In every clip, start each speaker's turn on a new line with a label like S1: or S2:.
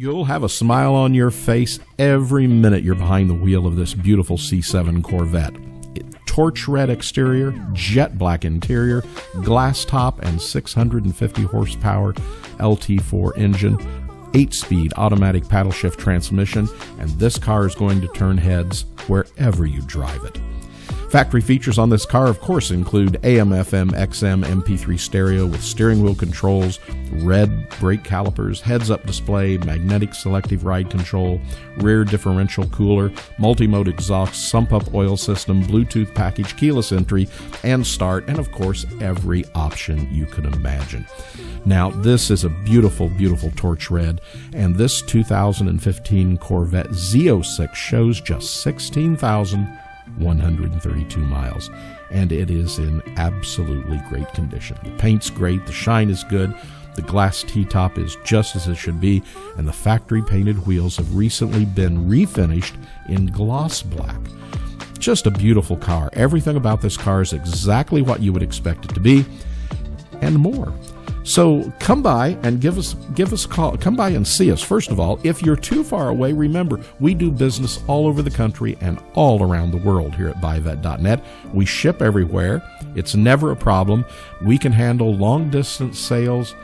S1: You'll have a smile on your face every minute you're behind the wheel of this beautiful C7 Corvette. It, torch red exterior, jet black interior, glass top, and 650 horsepower LT4 engine, 8 speed automatic paddle shift transmission, and this car is going to turn heads wherever you drive it. Factory features on this car, of course, include AM, FM, XM, MP3 stereo with steering wheel controls, red brake calipers, heads up display, magnetic selective ride control, rear differential cooler, multi mode exhaust, sump up oil system, Bluetooth package, keyless entry, and start, and of course, every option you could imagine. Now, this is a beautiful, beautiful torch red, and this 2015 Corvette Z06 shows just 16,000. 132 miles, and it is in absolutely great condition. The paint's great, the shine is good, the glass T-top is just as it should be, and the factory painted wheels have recently been refinished in gloss black. Just a beautiful car. Everything about this car is exactly what you would expect it to be, and more. So come by and give us give us a call. Come by and see us. First of all, if you're too far away, remember we do business all over the country and all around the world here at buyavette.net. We ship everywhere. It's never a problem. We can handle long distance sales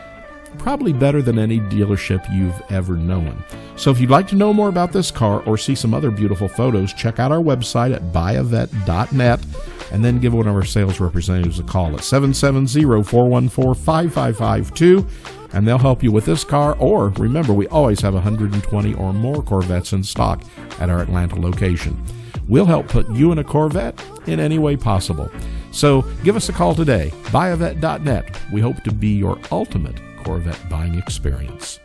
S1: probably better than any dealership you've ever known. So if you'd like to know more about this car or see some other beautiful photos, check out our website at buyavette.net and then give one of our sales representatives a call at 770-414-5552 and they'll help you with this car or remember we always have 120 or more Corvettes in stock at our Atlanta location. We'll help put you in a Corvette in any way possible. So give us a call today, buyavette.net. We hope to be your ultimate Corvette buying experience.